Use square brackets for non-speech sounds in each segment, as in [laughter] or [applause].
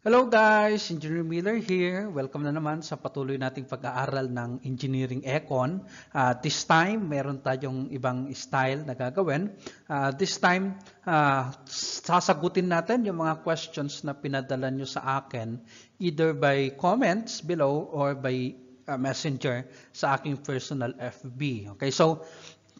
Hello guys, Engineer Miller here. Welcome na naman sa patuloy nating pag-aaral ng Engineering Econ. Uh, this time, meron tayong ibang style na gagawin. Uh, this time, uh, sasagutin natin yung mga questions na pinadala nyo sa akin either by comments below or by uh, messenger sa aking personal FB. Okay, so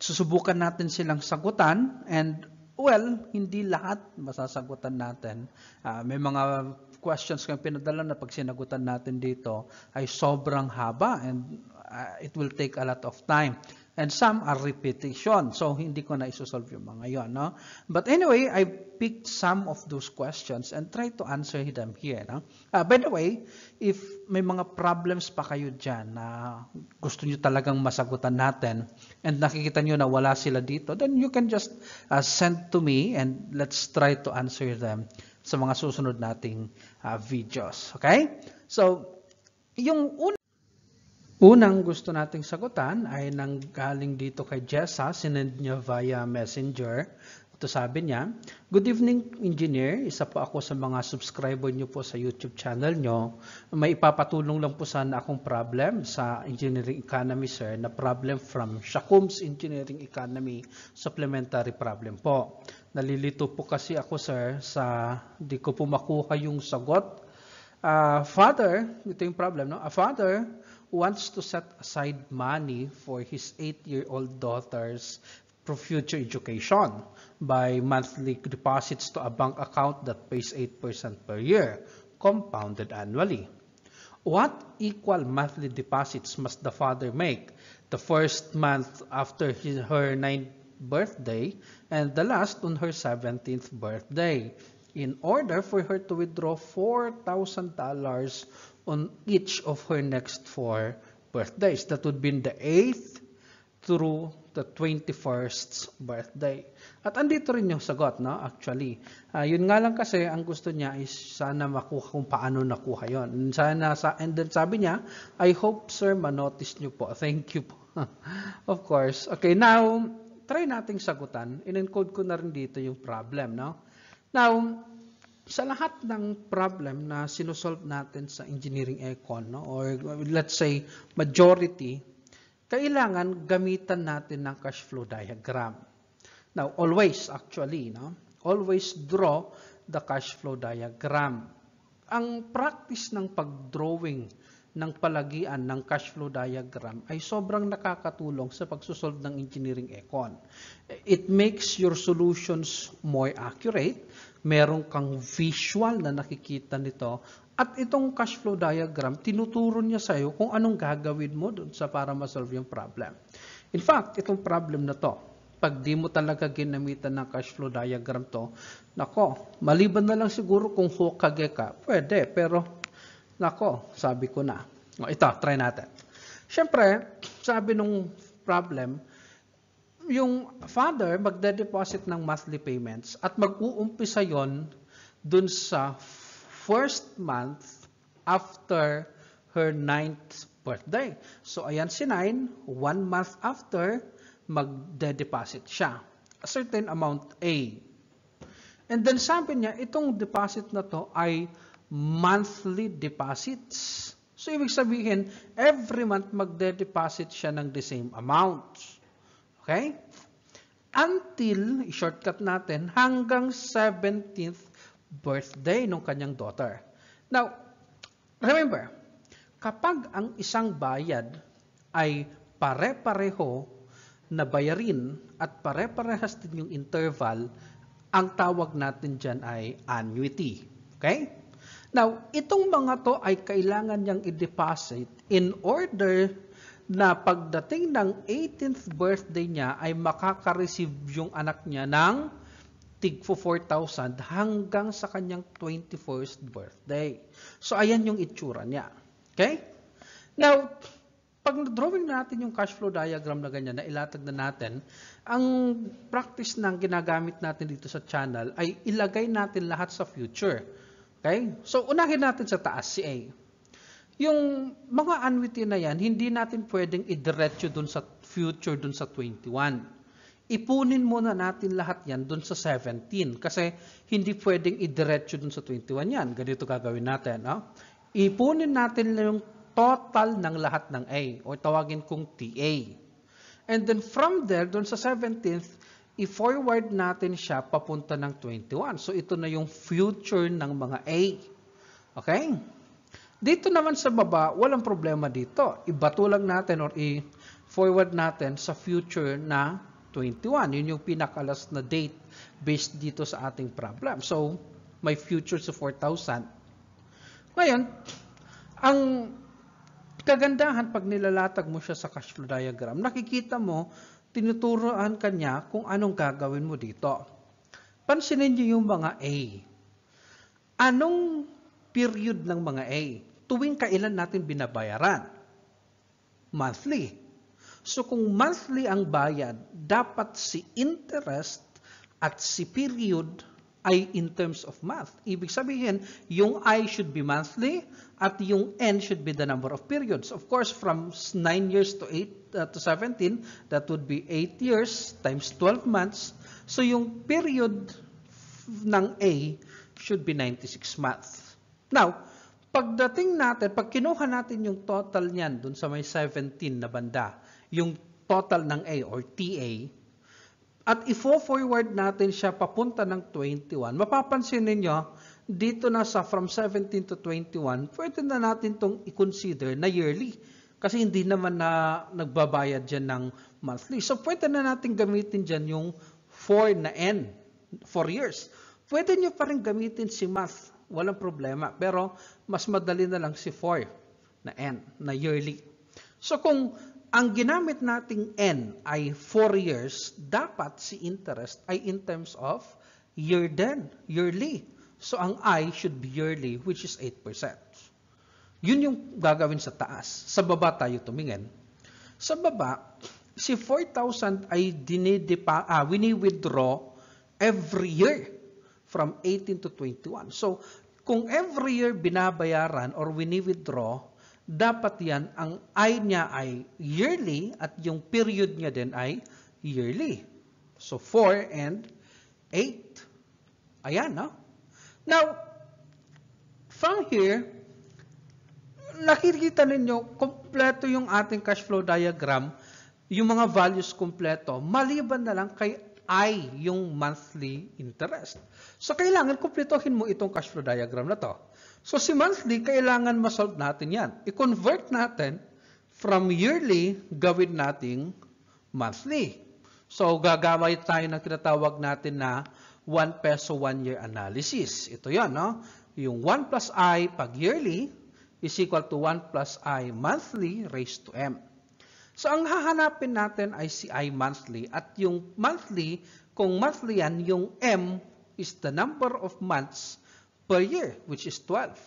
susubukan natin silang sagutan and well, hindi lahat masasagutan natin. Uh, may mga questions kang pinadala na pag sinagutan natin dito ay sobrang haba and uh, it will take a lot of time. And some are repetition. So, hindi ko na isosolve yung mga yon. No? But anyway, I picked some of those questions and try to answer them here. No? Uh, by the way, if may mga problems pa kayo dyan na gusto nyo talagang masagutan natin and nakikita nyo na wala sila dito, then you can just uh, send to me and let's try to answer them sa mga susunod nating uh, videos. Okay? So, yung una Unang gusto nating sagutan ay nanggaling dito kay Jessa, sinend niya via messenger. Ito sabi niya, Good evening, engineer. Isa po ako sa mga subscriber niyo po sa YouTube channel niyo. May ipapatulong lang po sana akong problem sa engineering economy, sir, na problem from Shakum's Engineering Economy Supplementary Problem po. Nalilito po kasi ako, sir, sa di ko po makuha yung sagot. Uh, father, ito yung problem, no? A father wants to set aside money for his eight-year-old daughter's future education by monthly deposits to a bank account that pays 8% per year, compounded annually. What equal monthly deposits must the father make the first month after his, her ninth birthday and the last on her 17th birthday in order for her to withdraw $4,000 on each of her next four birthdays. That would be the 8th through the 21st birthday. At andito rin yung sagot, no? Actually, uh, yun nga lang kasi ang gusto niya is sana makuha kung paano nakuha yon. Sana sa and then sabi niya, I hope sir manotice niyo po. [laughs] Thank you po. [laughs] of course. Okay, now try nating sagutan. In-encode ko na rin dito yung problem, no? Now, sa lahat ng problem na sinosolve natin sa engineering econ, no, or let's say majority, kailangan gamitan natin ng cash flow diagram. Now, always actually, no, always draw the cash flow diagram. Ang practice ng pag-drawing ng palagian ng cash flow diagram ay sobrang nakakatulong sa pagsusolve ng engineering econ. It makes your solutions more accurate meron kang visual na nakikita nito. At itong cash flow diagram, tinuturo niya sa iyo kung anong gagawin mo dun sa para ma-solve yung problem. In fact, itong problem na to, pag di mo talaga ginamitan ng cash flow diagram to, nako, maliban na lang siguro kung Hokage ka, pwede, pero nako, sabi ko na. O, ito, try natin. Siyempre, sabi nung problem, yung father magde-deposit ng monthly payments at mag-uumpisa yon dun sa first month after her ninth birthday. So, ayan si 9, one month after, magde-deposit siya. A certain amount A. And then sabi niya, itong deposit na to ay monthly deposits. So, ibig sabihin, every month magde-deposit siya ng the same amount. Okay? Until, shortcut natin, hanggang 17th birthday ng kanyang daughter. Now, remember, kapag ang isang bayad ay pare-pareho na bayarin at pare-parehas din yung interval, ang tawag natin dyan ay annuity. Okay? Now, itong mga to ay kailangan niyang i-deposit in order na pagdating ng 18th birthday niya ay makaka-receive yung anak niya ng tig 4,000 hanggang sa kanyang 21st birthday. So, ayan yung itsura niya. Okay? Now, pag drawing natin yung cash flow diagram na ganyan, na ilatag na natin, ang practice ng ginagamit natin dito sa channel ay ilagay natin lahat sa future. Okay? So, unahin natin sa taas si A. Yung mga annuity na yan, hindi natin pwedeng idiretso dun sa future dun sa 21. ipunin muna natin lahat yan dun sa 17 kasi hindi pwedeng idiretso dun sa 21 yan. Ganito gagawin natin. No? Ipunin natin yung total ng lahat ng A o tawagin kong TA. And then from there, dun sa 17th, i-forward natin siya papunta ng 21. So ito na yung future ng mga A. Okay? Dito naman sa baba, walang problema dito. Ibato lang natin or i-forward natin sa future na 21. Yun yung pinakalas na date based dito sa ating problem. So, may future sa 4,000. Ngayon, ang kagandahan pag nilalatag mo siya sa cash flow diagram, nakikita mo, tinuturoan ka niya kung anong gagawin mo dito. Pansinin niyo yung mga A. Anong period ng mga A? Tuwing kailan natin binabayaran? Monthly. So kung monthly ang bayad, dapat si interest at si period ay in terms of month. Ibig sabihin, yung I should be monthly at yung N should be the number of periods. Of course, from 9 years to 8 uh, to 17, that would be 8 years times 12 months. So yung period ng A should be 96 months. Now, pagdating natin, pag kinuha natin yung total niyan dun sa may 17 na banda, yung total ng A or TA, at ifo-forward natin siya papunta ng 21, mapapansin ninyo, dito na sa from 17 to 21, pwede na natin itong i-consider na yearly. Kasi hindi naman na nagbabayad dyan ng monthly. So pwede na natin gamitin dyan yung 4 na N, 4 years. Pwede nyo pa rin gamitin si month, walang problema. Pero mas madali na lang si 4 na N, na yearly. So kung ang ginamit nating N ay 4 years, dapat si interest ay in terms of year din, yearly. So ang I should be yearly, which is 8%. Yun yung gagawin sa taas. Sa baba tayo tumingin. Sa baba, si 4,000 ay dinidipa, ah, wini-withdraw every year from 18 to 21. So, kung every year binabayaran or wini-withdraw, dapat yan, ang I niya ay yearly at yung period niya din ay yearly. So, 4 and 8. Ayan, no? Now, from here, nakikita ninyo, kompleto yung ating cash flow diagram, yung mga values kompleto, maliban na lang kay I, yung monthly interest. So, kailangan kumpletohin mo itong cash flow diagram na to. So si monthly, kailangan ma-solve natin yan. I-convert natin from yearly, gawin nating monthly. So gagamit tayo ng tinatawag natin na 1 peso 1 year analysis. Ito yan, no? Yung 1 plus i pag yearly is equal to 1 plus i monthly raised to m. So ang hahanapin natin ay si i monthly at yung monthly, kung monthly yan, yung m is the number of months per year, which is 12.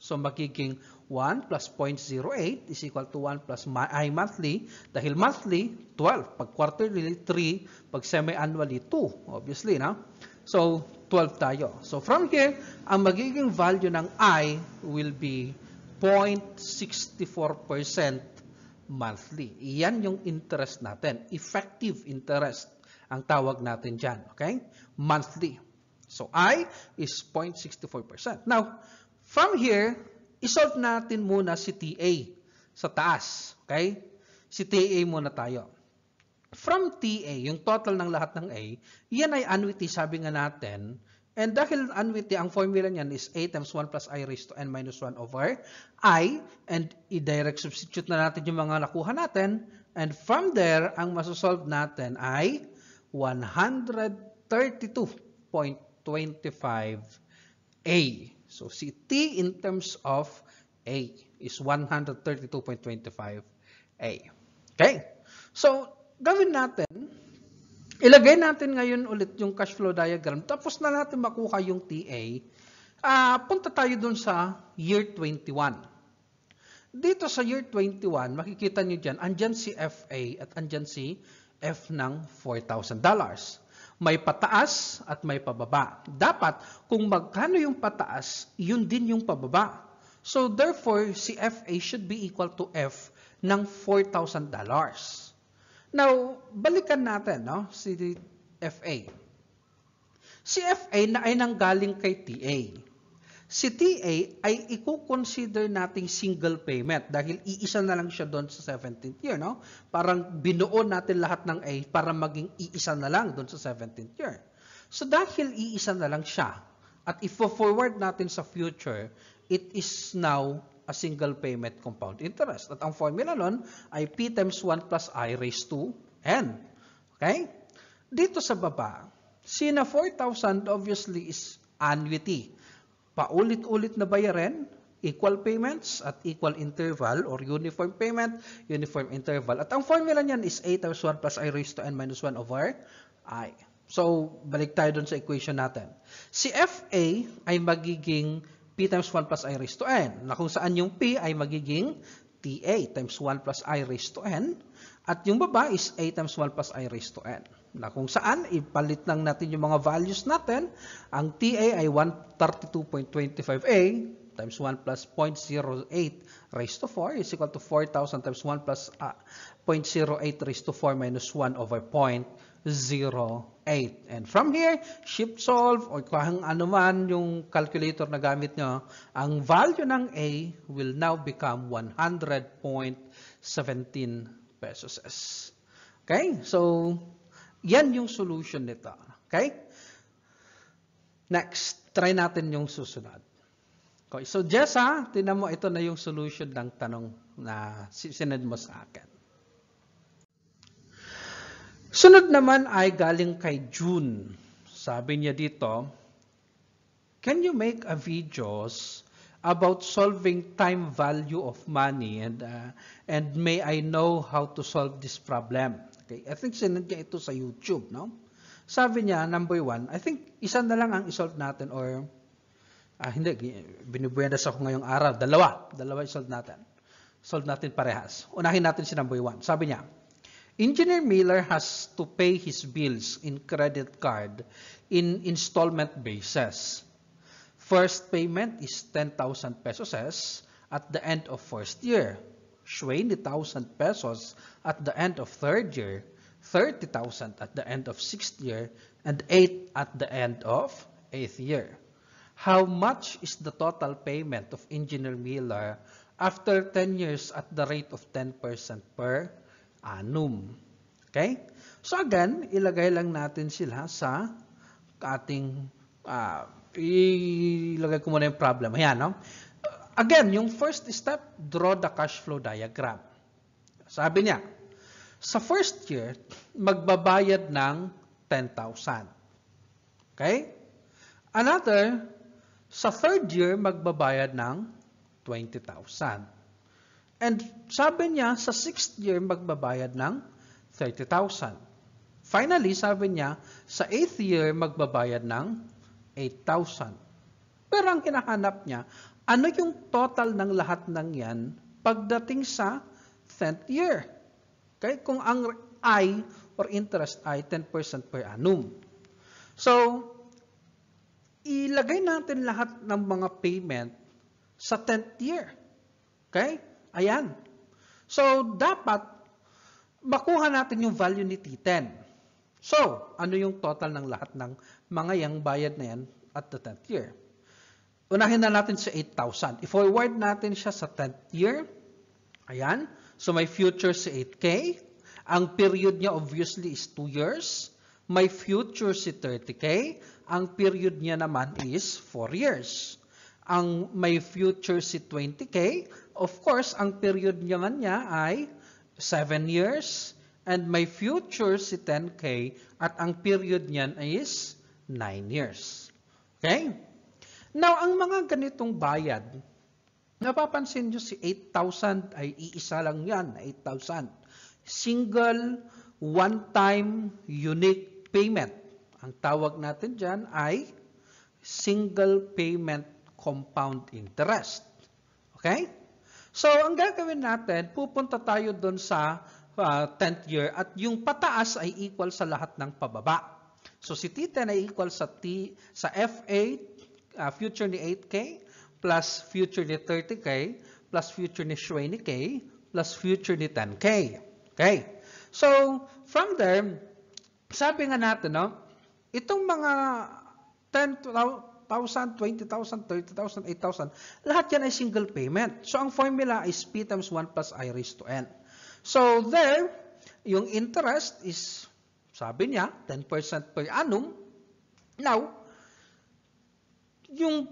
So magiging 1 plus 0.08 is equal to 1 plus i monthly. Dahil monthly, 12. Pag quarterly, 3. Pag semi-annually, 2. Obviously, no? So, 12 tayo. So, from here, ang magiging value ng i will be 0.64% monthly. Iyan yung interest natin. Effective interest ang tawag natin dyan. Okay? Monthly. So I is 0.64%. Now, from here, isolve natin muna si TA sa taas. Okay? Si TA muna tayo. From TA, yung total ng lahat ng A, yan ay annuity, sabi nga natin. And dahil annuity, ang formula niyan is A times 1 plus I raised to N minus 1 over I. And i-direct substitute na natin yung mga nakuha natin. And from there, ang masosolve natin ay 132.2 132.25A. So si T in terms of A is 132.25A. Okay? So, gawin natin, ilagay natin ngayon ulit yung cash flow diagram. Tapos na natin makuha yung TA. Uh, punta tayo dun sa year 21. Dito sa year 21, makikita nyo dyan, andyan si FA at andyan si F ng $4,000 may pataas at may pababa. Dapat, kung magkano yung pataas, yun din yung pababa. So therefore, si FA should be equal to F ng $4,000. Now, balikan natin, no? Si FA. Si FA na ay nanggaling kay TA. Si TA ay i-consider nating single payment dahil iisa na lang siya doon sa 17th year, no? Parang binuo natin lahat ng A para maging iisa na lang doon sa 17th year. So dahil iisa na lang siya at ifo-forward natin sa future, it is now a single payment compound interest. At ang formula nun ay P times 1 plus I raised to N. Okay? Dito sa baba, sina 4,000 obviously is annuity. Paulit-ulit na bayarin, equal payments at equal interval or uniform payment, uniform interval. At ang formula niyan is A times 1 plus I raised to N minus 1 over I. So, balik tayo dun sa equation natin. Si FA ay magiging P times 1 plus I raised to N, na kung saan yung P ay magiging TA times 1 plus I raised to N, at yung baba is A times 1 plus I raised to N. Na kung saan, ipalit lang natin yung mga values natin. Ang TA ay 132.25A times 1 plus 0.08 raised to 4 is equal to 4,000 times 1 plus uh, 0.08 raised to 4 minus 1 over 0.08. And from here, shift solve or kung ano man yung calculator na gamit nyo, ang value ng A will now become 100.17 pesos. Okay? So, yan yung solution nito. Okay? Next, try natin yung susunod. Okay, so Jessa, tinan mo, ito na yung solution ng tanong na sinad mo sa akin. Sunod naman ay galing kay June. Sabi niya dito, Can you make a videos about solving time value of money and uh, and may I know how to solve this problem? Okay, I think sinad niya ito sa YouTube, no? Sabi niya, number one, I think isa na lang ang isolve natin or Ah, hindi, binubuenas ako ngayong araw. Dalawa. Dalawa i-solve natin. Solve natin parehas. Unahin natin si number one. Sabi niya, Engineer Miller has to pay his bills in credit card in installment basis. First payment is 10,000 pesos at the end of first year. 20,000 pesos at the end of third year. 30,000 at the end of sixth year. And 8 at the end of eighth year. How much is the total payment of Engineer Miller after 10 years at the rate of 10% per annum? Okay? So again, ilagay lang natin sila sa ating uh, ilagay ko muna yung problem. Ayan, no? Again, yung first step, draw the cash flow diagram. Sabi niya, sa first year, magbabayad ng 10,000. Okay? Another, sa third year, magbabayad ng 20,000. And sabi niya, sa sixth year, magbabayad ng 30,000. Finally, sabi niya, sa eighth year, magbabayad ng 8,000. Pero ang hinahanap niya, ano yung total ng lahat ng yan pagdating sa 10th year? Okay? Kung ang I or interest ay 10% per annum. So, ilagay natin lahat ng mga payment sa 10th year. Okay? Ayan. So, dapat makuha natin yung value ni T10. So, ano yung total ng lahat ng mga yang bayad na yan at the 10th year? Unahin na natin sa 8,000. I-forward natin siya sa 10th year. Ayan. So, may future si 8K. Ang period niya obviously is 2 years. May future si 30K. Ang period niya naman is 4 years. Ang may future si 20K, of course, ang period naman niya ay 7 years. And may future si 10K at ang period niyan is 9 years. Okay? Now, ang mga ganitong bayad, napapansin nyo si 8,000 ay iisa lang yan, 8,000. Single, one-time, unique payment. Ang tawag natin dyan ay single payment compound interest. Okay? So, ang gagawin natin, pupunta tayo doon sa uh, 10th year at yung pataas ay equal sa lahat ng pababa. So, si T10 ay equal sa, T, sa F8, uh, future ni 8K, plus future ni 30K, plus future ni 20K, plus future ni 10K. Okay? So, from there, sabi nga natin, no, itong mga 10,000, 20,000, 30,000, 8,000, lahat yan ay single payment. So, ang formula is P times 1 plus I raised to N. So, there, yung interest is, sabi niya, 10% per annum. Now, yung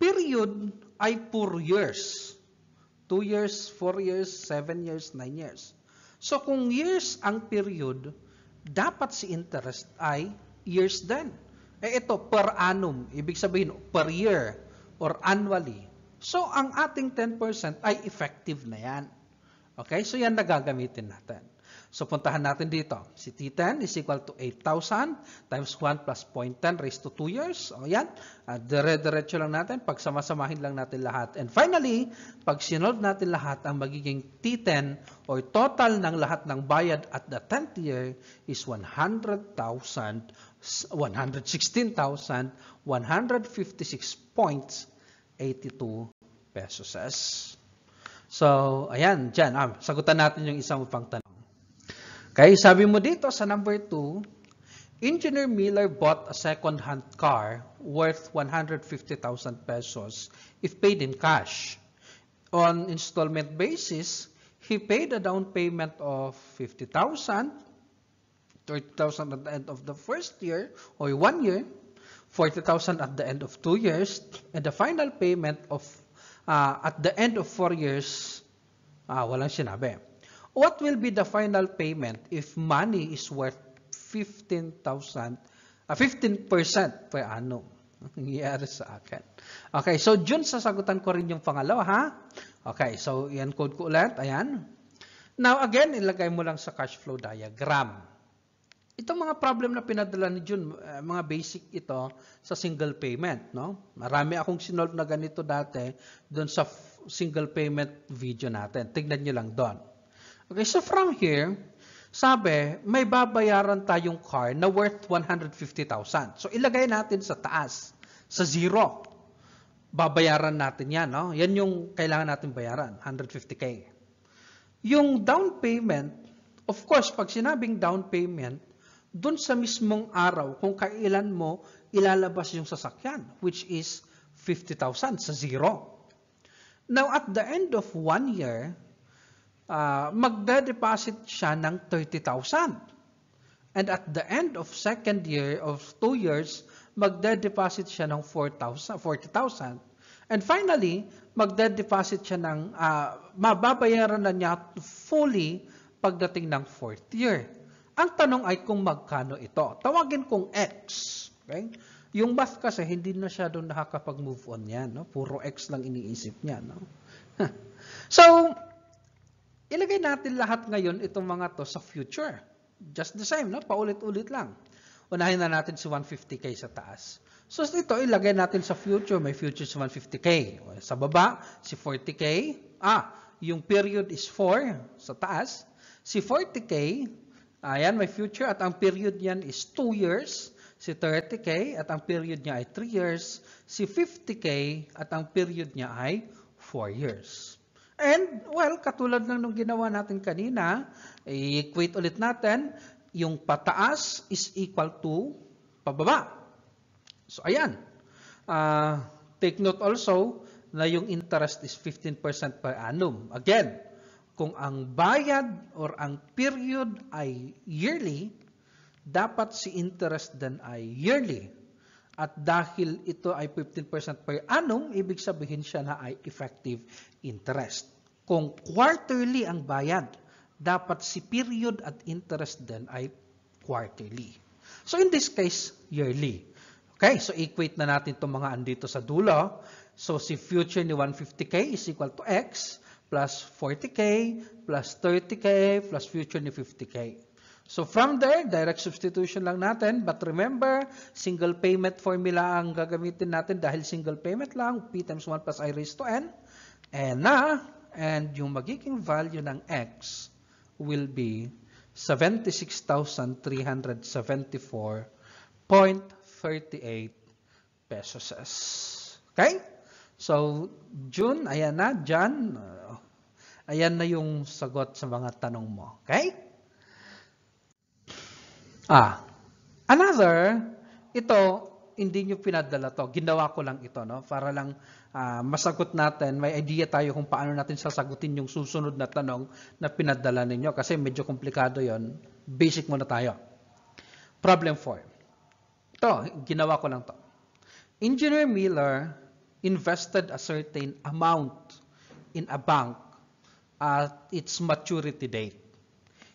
period ay 4 years. 2 years, 4 years, 7 years, 9 years. So kung years ang period, dapat si interest ay years din. Eh ito, per annum. Ibig sabihin, per year or annually. So ang ating 10% ay effective na yan. Okay? So yan na gagamitin natin. So puntahan natin dito. Si T10 is equal to 8,000 times 1 plus 0.10 raised to 2 years. O yan. Uh, Dire-diretso lang natin. Pagsama-samahin lang natin lahat. And finally, pag sinolve natin lahat, ang magiging T10 or total ng lahat ng bayad at the 10th year is 100,000 116,156.82 pesos. So, ayan, dyan. Ah, sagutan natin yung isang tanong. Okay, sabi mo dito sa number 2, Engineer Miller bought a second-hand car worth 150,000 pesos if paid in cash. On installment basis, he paid a down payment of 50,000, 30,000 at the end of the first year or one year, 40,000 at the end of two years, and the final payment of uh, at the end of four years, ah, walang sinabi. What will be the final payment if money is worth 15,000, uh, 15% per annum? Nangyayari sa akin. Okay, so June sasagutan ko rin yung pangalawa, ha? Okay, so yan code ko ulit. Ayan. Now again, ilagay mo lang sa cash flow diagram. Itong mga problem na pinadala ni June, uh, mga basic ito sa single payment. No? Marami akong sinolve na ganito dati doon sa single payment video natin. Tignan nyo lang doon. Okay, so from here, sabi, may babayaran tayong car na worth 150,000. So ilagay natin sa taas, sa zero. Babayaran natin yan, no? Yan yung kailangan natin bayaran, 150k. Yung down payment, of course, pag sinabing down payment, dun sa mismong araw, kung kailan mo ilalabas yung sasakyan, which is 50,000 sa zero. Now, at the end of one year, uh, magde-deposit siya ng 30,000. And at the end of second year of two years, magde-deposit siya ng 4,000, 40,000. And finally, magde-deposit siya ng, uh, mababayaran na niya fully pagdating ng fourth year. Ang tanong ay kung magkano ito. Tawagin kong X. Okay? Yung math kasi, hindi na siya doon nakakapag-move on yan. No? Puro X lang iniisip niya. No? [laughs] so, Ilagay natin lahat ngayon itong mga to sa future. Just the same, no? Paulit-ulit lang. Unahin na natin si 150k sa taas. So ito, ilagay natin sa future. May future si 150k. Sa baba, si 40k. Ah, yung period is 4 sa taas. Si 40k, ayan, may future at ang period niyan is 2 years. Si 30k at ang period niya ay 3 years. Si 50k at ang period niya ay 4 years. And, well, katulad ng nung ginawa natin kanina, i-equate ulit natin, yung pataas is equal to pababa. So, ayan. Uh, take note also na yung interest is 15% per annum. Again, kung ang bayad or ang period ay yearly, dapat si interest din ay yearly. At dahil ito ay 15% per annum, ibig sabihin siya na ay effective interest. Kung quarterly ang bayad, dapat si period at interest din ay quarterly. So in this case, yearly. Okay, so equate na natin itong mga andito sa dulo. So si future ni 150k is equal to x plus 40k plus 30k plus future ni 50k. So from there, direct substitution lang natin. But remember, single payment formula ang gagamitin natin dahil single payment lang, p times 1 plus i raised to n. And na, and yung magiging value ng x will be 76,374.38 pesos. Okay? So, June, ayan na, Jan, ayan na yung sagot sa mga tanong mo. Okay? Ah, another, ito, hindi nyo pinadala to. Ginawa ko lang ito, no? Para lang ah, masagot natin, may idea tayo kung paano natin sasagutin yung susunod na tanong na pinadala ninyo. Kasi medyo komplikado yon. Basic muna tayo. Problem 4. Ito, ginawa ko lang to. Engineer Miller invested a certain amount in a bank at its maturity date.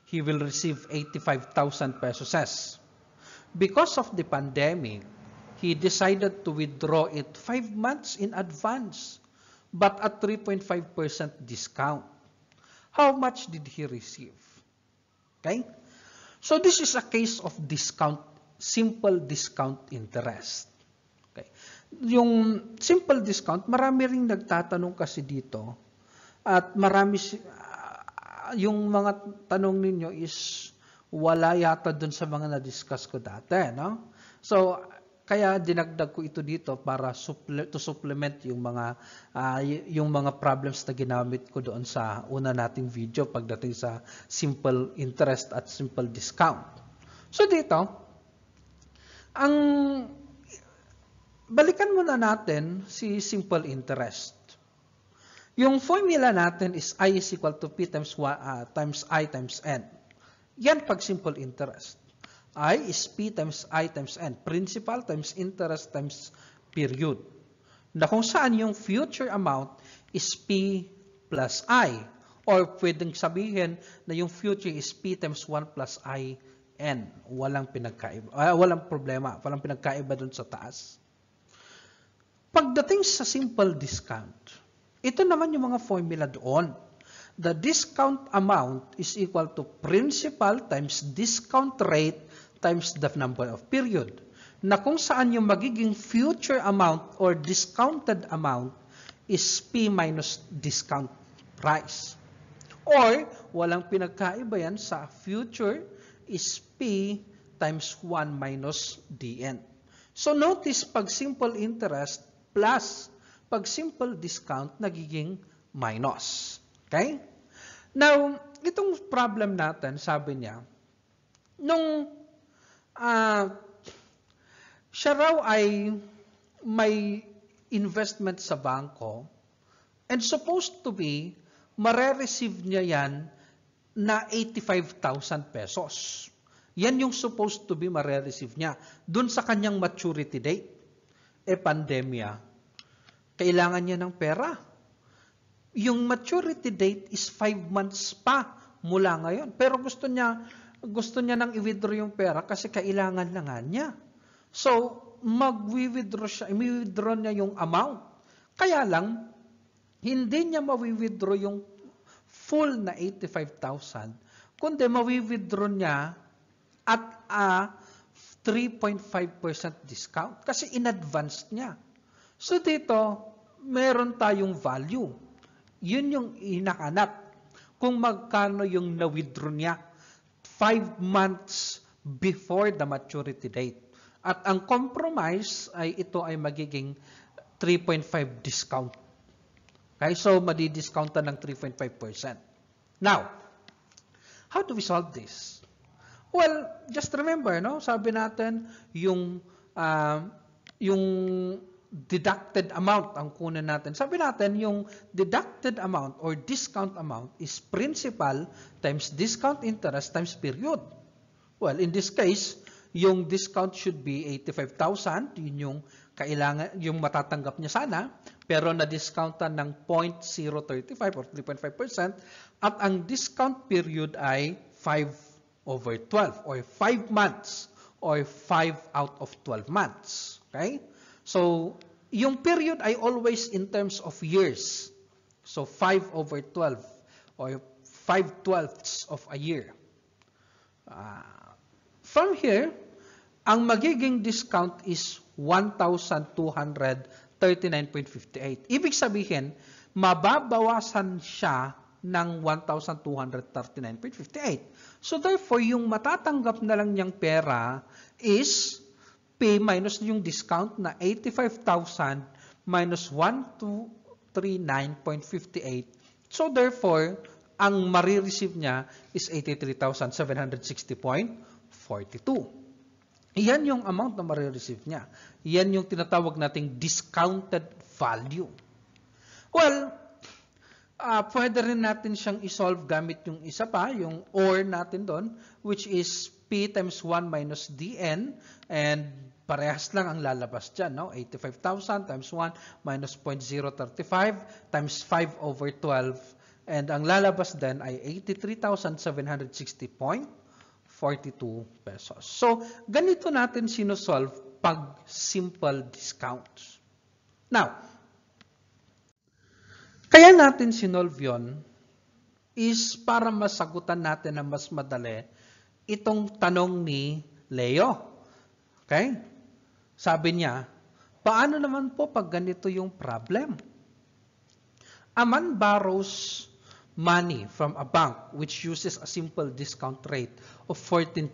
He will receive 85,000 pesos. Because of the pandemic, he decided to withdraw it five months in advance, but at 3.5% discount. How much did he receive? Okay? So this is a case of discount, simple discount interest. Okay. Yung simple discount, marami ring nagtatanong kasi dito at marami ah, yung mga tanong ninyo is wala yata dun sa mga na-discuss ko dati, no? So, kaya dinagdag ko ito dito para to supplement yung mga y- yung mga problems na ginamit ko doon sa una nating video pagdating sa simple interest at simple discount. So dito, ang balikan muna natin si simple interest. Yung formula natin is I is equal to P times, one, ah, times I times N. Yan pag simple interest. I is P times I times N. Principal times interest times period. Na kung saan yung future amount is P plus I. Or pwedeng sabihin na yung future is P times 1 plus I N. Walang pinagkaiba. ah, walang problema. Walang pinagkaiba dun sa taas. Pagdating sa simple discount, ito naman yung mga formula doon. The discount amount is equal to principal times discount rate times the number of period. Na kung saan yung magiging future amount or discounted amount is P minus discount price. Or, walang pinagkaiba yan sa future is P times 1 minus DN. So notice, pag simple interest plus pag simple discount, nagiging minus. Okay? Now, itong problem natin, sabi niya, nung ah, siya raw ay may investment sa bangko and supposed to be, mare-receive niya yan na 85,000 pesos. Yan yung supposed to be mare-receive niya. Doon sa kanyang maturity date. E pandemya, kailangan niya ng pera. Yung maturity date is 5 months pa mula ngayon. Pero gusto niya, gusto niya nang i-withdraw yung pera kasi kailangan na nga niya. So, mag-withdraw siya, i-withdraw niya yung amount. Kaya lang, hindi niya ma-withdraw yung full na 85,000, kundi ma-withdraw niya at a 3.5% discount kasi in advance niya. So dito, meron tayong value. Yun yung hinahanap. Kung magkano yung na-withdraw niya 5 months before the maturity date. At ang compromise ay ito ay magiging 3.5 discount. Okay, so madi-discountan ng 3.5%. Now, how do we solve this? Well, just remember, no? Sabi natin yung uh, yung deducted amount ang kunin natin. Sabi natin, yung deducted amount or discount amount is principal times discount interest times period. Well, in this case, yung discount should be 85,000. Yun yung kailangan, yung matatanggap niya sana. Pero na-discountan ng 0.035 or 3.5%. At ang discount period ay 5 over 12 or 5 months or 5 out of 12 months. Okay? So, yung period ay always in terms of years. So, 5 over 12 or 5 twelfths of a year. Uh, from here, ang magiging discount is 1,239.58. Ibig sabihin, mababawasan siya ng 1,239.58. So therefore, yung matatanggap na lang niyang pera is P minus yung discount na 85,000 minus 1,239.58. So therefore, ang marireceive niya is 83,760.48. Iyan yung amount na marireceive niya. Iyan yung tinatawag nating discounted value. Well, uh, pwede rin natin siyang isolve gamit yung isa pa, yung OR natin doon, which is P times 1 minus DN, and parehas lang ang lalabas dyan, no? 85,000 times 1 minus 0.035 times 5 over 12, and ang lalabas din ay 83,760.42 pesos. So, ganito natin sinusolve pag simple discounts. Now, kaya natin sinolve yun is para masagutan natin na mas madali itong tanong ni Leo. Okay? Sabi niya, paano naman po pag ganito yung problem? A man borrows money from a bank which uses a simple discount rate of 14%.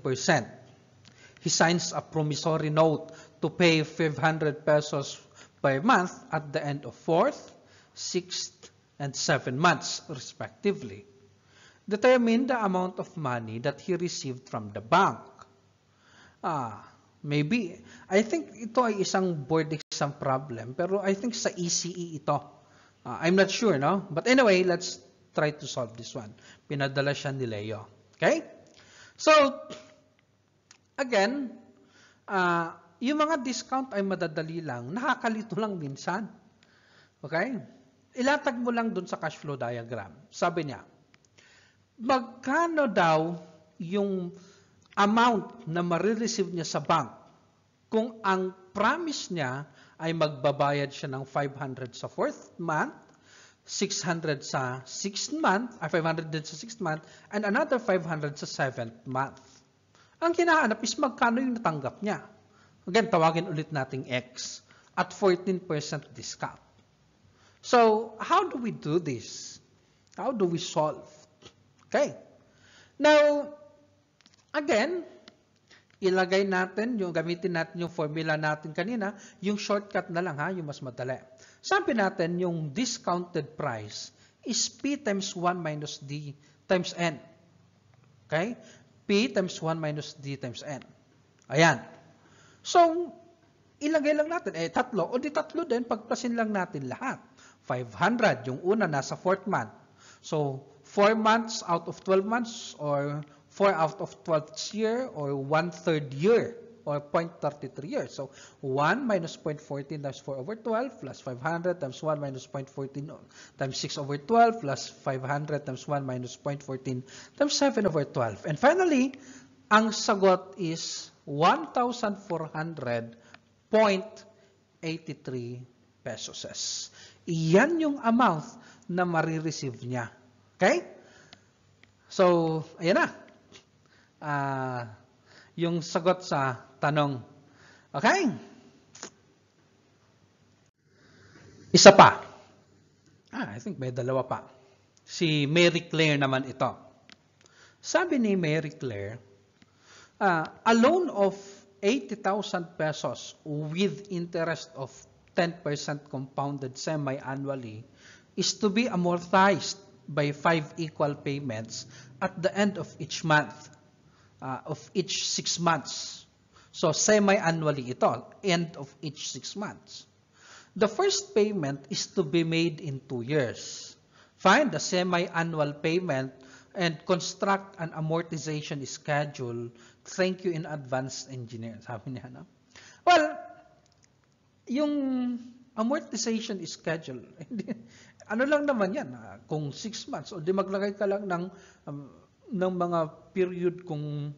He signs a promissory note to pay 500 pesos per month at the end of fourth, sixth, and seven months, respectively. Determine the amount of money that he received from the bank. Ah, maybe, I think ito ay isang board exam problem, pero I think sa ECE ito. Uh, I'm not sure, no? But anyway, let's try to solve this one. Pinadala siya ni Leo. Okay? So, again, uh, yung mga discount ay madadali lang. Nakakalito lang minsan. Okay? ilatag mo lang dun sa cash flow diagram. Sabi niya, magkano daw yung amount na marireceive niya sa bank kung ang promise niya ay magbabayad siya ng 500 sa fourth month, 600 sa sixth month, ay 500 din sa sixth month, and another 500 sa seventh month. Ang kinahanap is magkano yung natanggap niya. Again, tawagin ulit nating X at 14% discount. So, how do we do this? How do we solve? Okay. Now, again, ilagay natin, yung gamitin natin yung formula natin kanina, yung shortcut na lang ha, yung mas madali. Sabi natin, yung discounted price is P times 1 minus D times N. Okay? P times 1 minus D times N. Ayan. So, ilagay lang natin, eh, tatlo, o di tatlo din, pagplasin lang natin lahat. 500. Yung una, nasa fourth month. So, 4 months out of 12 months or 4 out of 12th year or 1 third year or 0.33 years. So, 1 minus 0.14 times 4 over 12 plus 500 times 1 minus 0.14 times 6 over 12 plus 500 times 1 minus 0.14 times 7 over 12. And finally, ang sagot is 1,400.83 pesos. Iyan yung amount na marireceive niya. Okay? So, ayan na. Uh, yung sagot sa tanong. Okay? Isa pa. Ah, I think may dalawa pa. Si Mary Claire naman ito. Sabi ni Mary Claire, uh, a loan of 80,000 pesos with interest of 10% compounded semi-annually is to be amortized by five equal payments at the end of each month, uh, of each six months. So semi-annually ito, end of each six months. The first payment is to be made in two years. Find the semi-annual payment and construct an amortization schedule. Thank you in advance, engineer. [laughs] Sabi niya, no? Well, yung amortization schedule, [laughs] ano lang naman yan, ah, kung 6 months, o di maglagay ka lang ng, um, ng mga period kung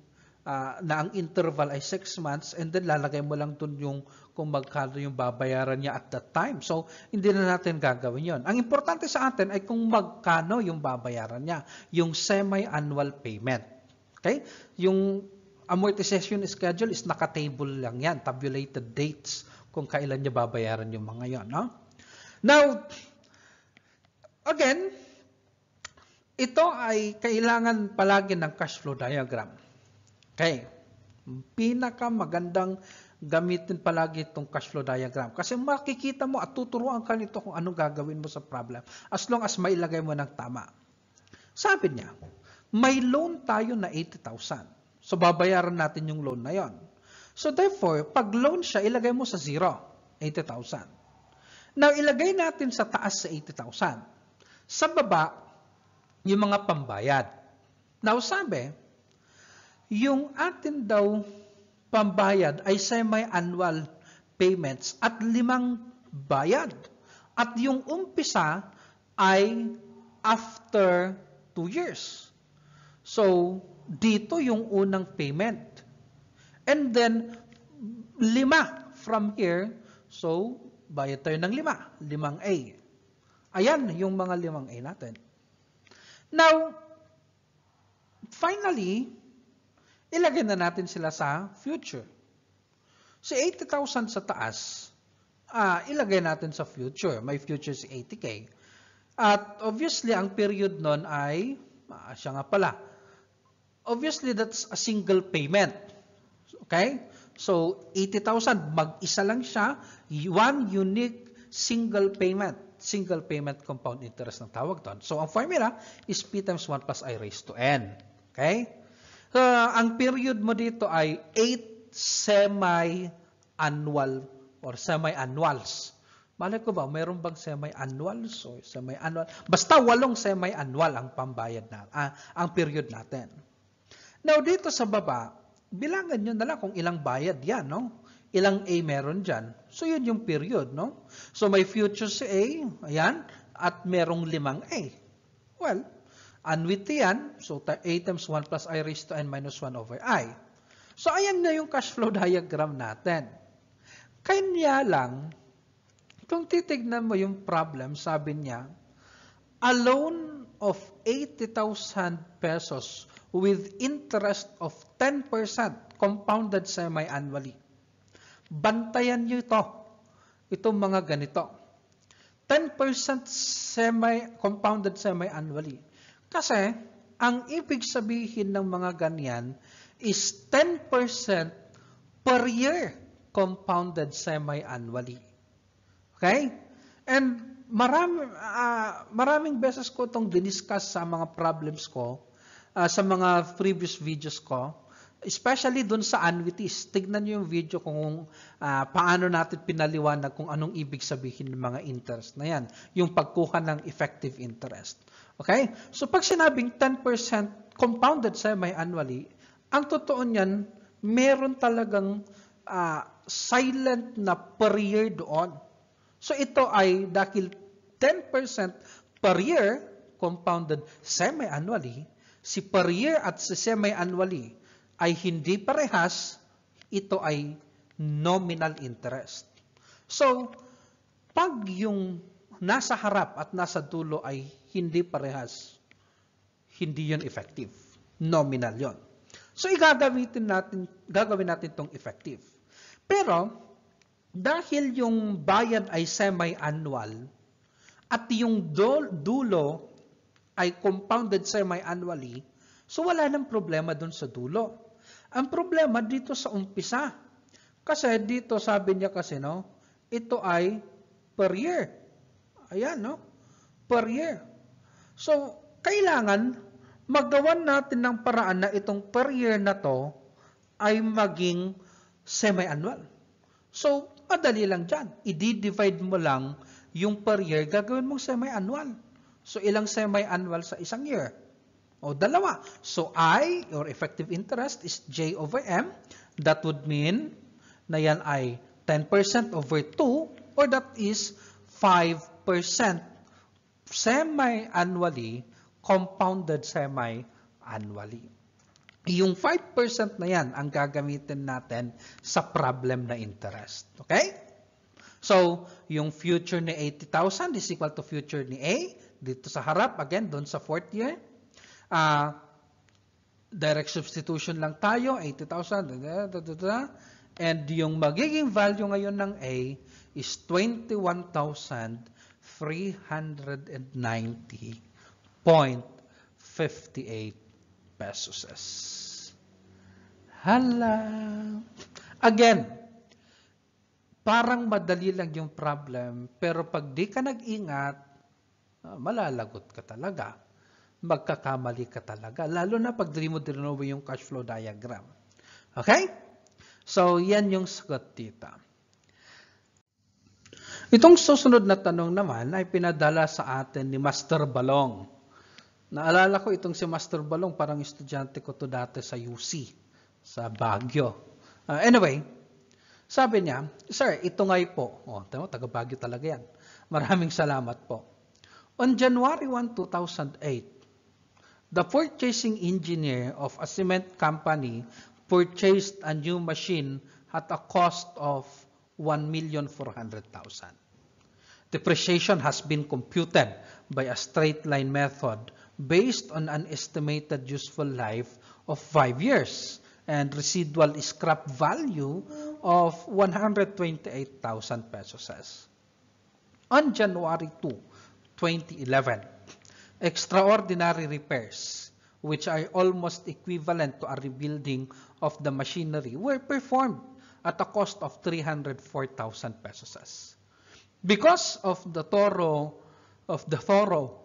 uh, na ang interval ay 6 months and then lalagay mo lang dun yung kung magkano yung babayaran niya at that time. So, hindi na natin gagawin yon. Ang importante sa atin ay kung magkano yung babayaran niya, yung semi-annual payment. Okay? Yung amortization schedule is naka-table lang yan, tabulated dates kung kailan niya babayaran yung mga yon. No? Now, again, ito ay kailangan palagi ng cash flow diagram. Okay. Pinaka magandang gamitin palagi itong cash flow diagram. Kasi makikita mo at tuturuan ka nito kung anong gagawin mo sa problem as long as mailagay mo ng tama. Sabi niya, may loan tayo na 80,000. So babayaran natin yung loan na yon. So therefore, pag loan siya, ilagay mo sa zero, 80,000. Now, ilagay natin sa taas sa 80,000. Sa baba, yung mga pambayad. Now, sabi, yung atin daw pambayad ay semi-annual payments at limang bayad. At yung umpisa ay after two years. So, dito yung unang payment. And then, lima from here. So, bayad tayo ng lima. Limang A. Ayan yung mga limang A natin. Now, finally, ilagay na natin sila sa future. Si 80,000 sa taas, ah, ilagay natin sa future. May future si 80K. At obviously, ang period nun ay, ah, siya nga pala, obviously that's a single payment. Okay? So, 80,000, mag-isa lang siya, one unique single payment. Single payment compound interest ng tawag doon. So, ang formula is P times 1 plus I raised to N. Okay? So, ang period mo dito ay 8 semi-annual or semi-annuals. Malay ko ba, mayroon bang semi-annuals o semi-annual? Basta walong semi-annual ang pambayad na, ah, ang period natin. Now, dito sa baba, bilangan nyo na lang kung ilang bayad yan, no? Ilang A meron dyan. So, yun yung period, no? So, may future si A, ayan, at merong limang A. Well, annuity yan, so A times 1 plus I raised to N minus 1 over I. So, ayan na yung cash flow [laughs] diagram natin. Kanya lang, kung titignan mo yung problem, sabi niya, a loan of 80,000 pesos with interest of 10% compounded semi-annually. Bantayan nyo ito. Itong mga ganito. 10% semi compounded semi-annually. Kasi, ang ibig sabihin ng mga ganyan is 10% per year compounded semi-annually. Okay? And marami, uh, maraming beses ko itong diniscuss sa mga problems ko, uh, sa mga previous videos ko, especially dun sa annuities. Tignan nyo yung video kung uh, paano natin pinaliwanag kung anong ibig sabihin ng mga interest na yan. Yung pagkuha ng effective interest. Okay? So pag sinabing 10% compounded semi-annually, ang totoo niyan, meron talagang uh, silent na per year doon. So ito ay dahil 10% per year compounded semi-annually, si per year at si semi-annually ay hindi parehas, ito ay nominal interest. So, pag yung nasa harap at nasa dulo ay hindi parehas, hindi yon effective. Nominal yon. So, igagamitin natin, gagawin natin itong effective. Pero, dahil yung bayad ay semi-annual at yung dulo ay compounded semi-annually, so wala nang problema dun sa dulo. Ang problema dito sa umpisa. Kasi dito sabi niya kasi no, ito ay per year. Ayan no, per year. So, kailangan magawan natin ng paraan na itong per year na to ay maging semi-annual. So, madali lang dyan. I-divide mo lang yung per year, gagawin mong semi-annual. So, ilang semi-annual sa isang year? O dalawa. So I, or effective interest, is J over M. That would mean na yan ay 10% over 2 or that is 5% semi-annually, compounded semi-annually. Yung 5% na yan ang gagamitin natin sa problem na interest. Okay? So, yung future ni 80,000 is equal to future ni A. Dito sa harap, again, doon sa fourth year uh, direct substitution lang tayo, 80,000, and yung magiging value ngayon ng A is 21,390.58 pesos. Hala! Again, parang madali lang yung problem, pero pag di ka nag-ingat, uh, malalagot ka talaga magkakamali ka talaga. Lalo na pag di mo yung cash flow diagram. Okay? So, yan yung sagot dito. Itong susunod na tanong naman ay pinadala sa atin ni Master Balong. Naalala ko itong si Master Balong, parang estudyante ko to dati sa UC, sa Baguio. Uh, anyway, sabi niya, Sir, ito ngay po. Oh, tama, taga Baguio talaga yan. Maraming salamat po. On January 1, 2008, the purchasing engineer of a cement company purchased a new machine at a cost of 1,400,000. Depreciation has been computed by a straight line method based on an estimated useful life of 5 years and residual scrap value of 128,000 pesos. On January 2, 2011, extraordinary repairs, which are almost equivalent to a rebuilding of the machinery, were performed at a cost of 304,000 pesos. Because of the thorough of the thorough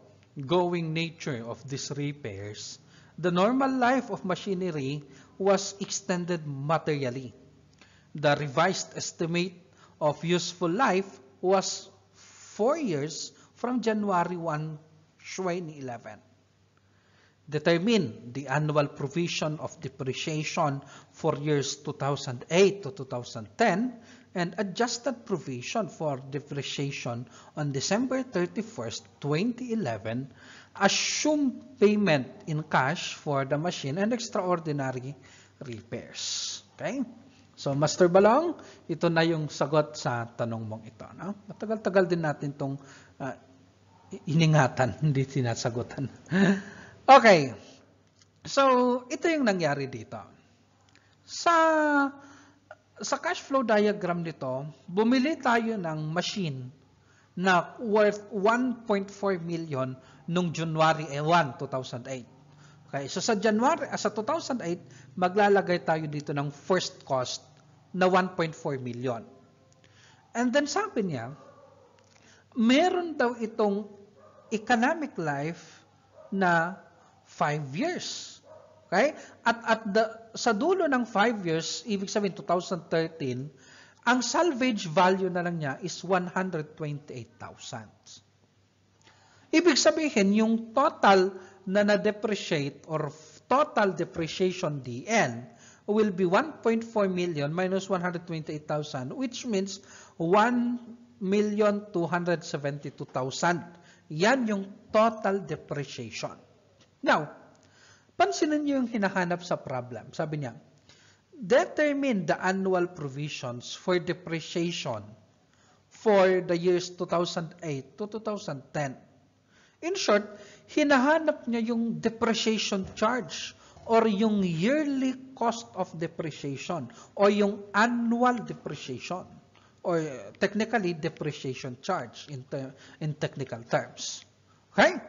going nature of these repairs, the normal life of machinery was extended materially. The revised estimate of useful life was 4 years from January 1, 2011 determine the annual provision of depreciation for years 2008 to 2010 and adjusted provision for depreciation on December 31st, 2011, assume payment in cash for the machine and extraordinary repairs. Okay? So, Master Balong, ito na yung sagot sa tanong mong ito. No? Matagal-tagal din natin itong uh, ah, iningatan, [laughs] hindi sinasagutan. Okay. So, ito yung nangyari dito. Sa sa cash flow diagram nito, bumili tayo ng machine na worth 1.4 million nung January 1, 2008. Okay, so sa January, uh, sa 2008, maglalagay tayo dito ng first cost na 1.4 million. And then sabi niya, meron daw itong economic life na 5 years. Okay? At at the sa dulo ng 5 years, ibig sabihin 2013, ang salvage value na lang niya is 128,000. Ibig sabihin, yung total na na-depreciate or total depreciation DN will be 1.4 million minus 128,000 which means 1,272,000. Yan yung total depreciation. Now, pansinin niyo yung hinahanap sa problem. Sabi niya, determine the annual provisions for depreciation for the years 2008 to 2010. In short, hinahanap niya yung depreciation charge or yung yearly cost of depreciation or yung annual depreciation or technically depreciation charge in, in technical terms. Okay?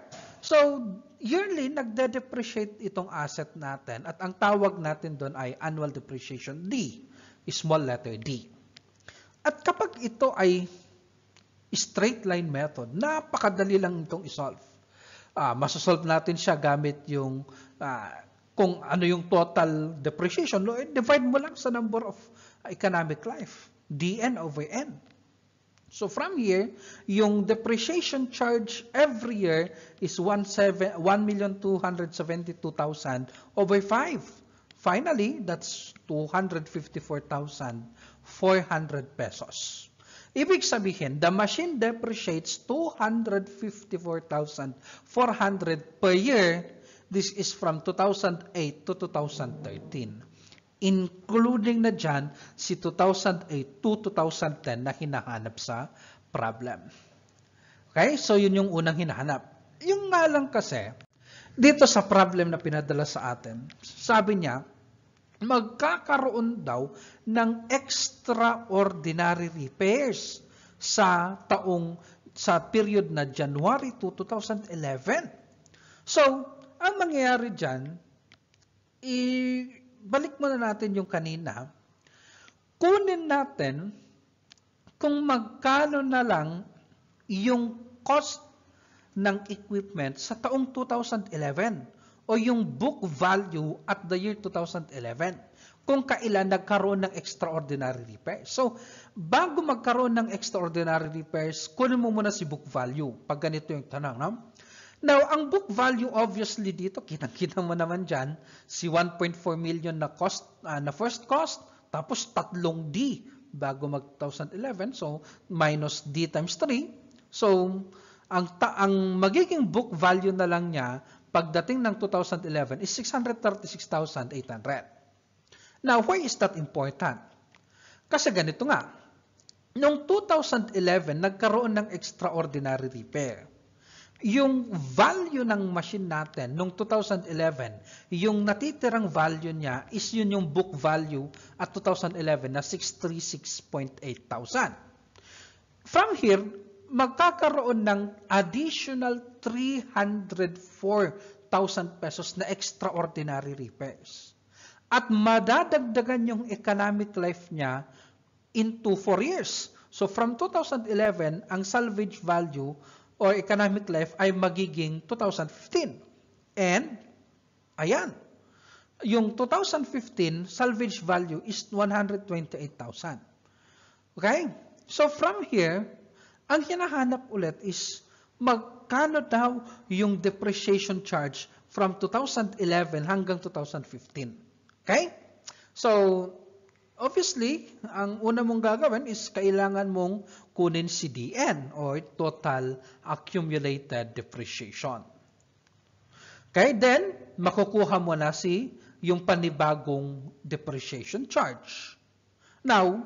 So, yearly, nagde-depreciate itong asset natin at ang tawag natin doon ay annual depreciation D, small letter D. At kapag ito ay straight line method, napakadali lang itong isolve. Uh, masosolve natin siya gamit yung uh, kung ano yung total depreciation, divide mo lang sa number of economic life, DN over N. So from here, yung depreciation charge every year is 1,272,000 over 5. Finally, that's 254,400 pesos. Ibig sabihin, the machine depreciates 254,400 per year. This is from 2008 to 2013 including na dyan si 2008 to 2010 na hinahanap sa problem. Okay? So, yun yung unang hinahanap. Yung nga lang kasi, dito sa problem na pinadala sa atin, sabi niya, magkakaroon daw ng extraordinary repairs sa taong sa period na January 2, 2011. So, ang mangyayari dyan, i- balik muna natin yung kanina. Kunin natin kung magkano na lang yung cost ng equipment sa taong 2011 o yung book value at the year 2011 kung kailan nagkaroon ng extraordinary repairs. So, bago magkaroon ng extraordinary repairs, kunin mo muna si book value pag ganito yung tanong. No? Now, ang book value obviously dito, kitang-kita mo naman dyan, si 1.4 million na cost uh, na first cost, tapos tatlong D bago mag 2011, so minus D times 3. So, ang, ta- ang magiging book value na lang niya pagdating ng 2011 is 636,800. Now, why is that important? Kasi ganito nga, noong 2011, nagkaroon ng extraordinary repair. Yung value ng machine natin noong 2011, yung natitirang value niya is yun yung book value at 2011 na 636.8 thousand. From here, magkakaroon ng additional 304,000 pesos na extraordinary repairs. At madadagdagan yung economic life niya into 4 years. So from 2011, ang salvage value or economic life ay magiging 2015. And, ayan, yung 2015 salvage value is 128,000. Okay? So from here, ang hinahanap ulit is magkano daw yung depreciation charge from 2011 hanggang 2015. Okay? So, obviously, ang una mong gagawin is kailangan mong kunin si DN or Total Accumulated Depreciation. Okay? Then, makukuha mo na si yung panibagong depreciation charge. Now,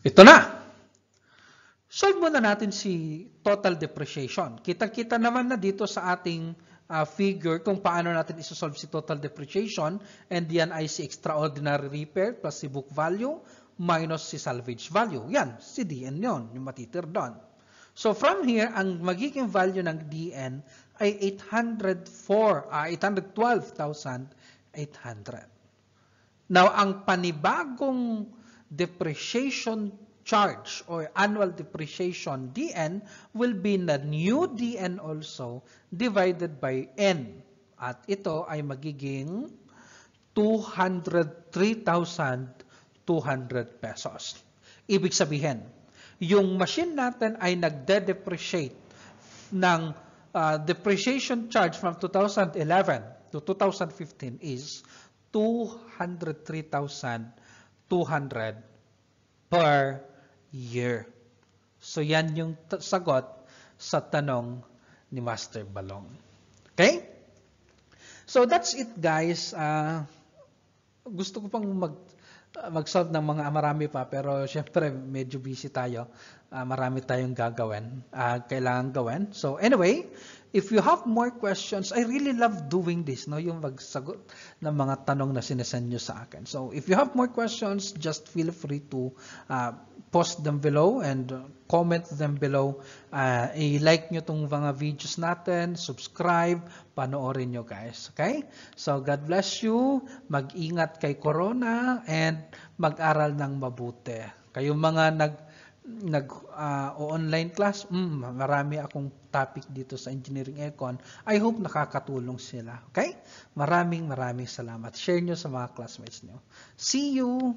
ito na. Solve muna natin si total depreciation. Kita-kita naman na dito sa ating uh, figure kung paano natin isosolve si total depreciation and yan ay si extraordinary repair plus si book value minus si salvage value. Yan, si DN yon yung matitir doon. So from here, ang magiging value ng DN ay 804, uh, 812,800. Now, ang panibagong depreciation charge or annual depreciation DN will be the new DN also divided by N. At ito ay magiging 203,200 pesos. Ibig sabihin, yung machine natin ay nagde-depreciate ng uh, depreciation charge from 2011 to 2015 is 203,200 per year. So yan yung sagot sa tanong ni Master Balong. Okay? So that's it guys. Uh, gusto ko pang mag mag-solve ng mga marami pa pero syempre medyo busy tayo. Uh, marami tayong gagawin, uh, kailangan gawin. So anyway, if you have more questions, I really love doing this, no? Yung magsagot ng mga tanong na sinesend nyo sa akin. So if you have more questions, just feel free to uh, post them below and comment them below. Uh, i-like nyo tong mga videos natin, subscribe, panoorin nyo guys. Okay? So God bless you, mag-ingat kay Corona, and mag-aral ng mabuti. Kayong mga nag nag uh, online class, mm, marami akong topic dito sa Engineering Econ. I hope nakakatulong sila. Okay? Maraming maraming salamat. Share nyo sa mga classmates nyo. See you!